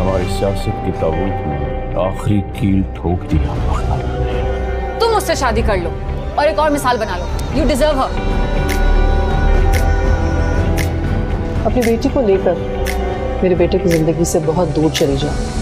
हमारी सियासत की ताबूत में आखिरी कील ठोक दिया तुम उससे शादी कर लो और एक और मिसाल बना लो। यू डिजर्व हर अपनी बेटी को लेकर मेरे बेटे की ज़िंदगी से बहुत दूर चली जाओ।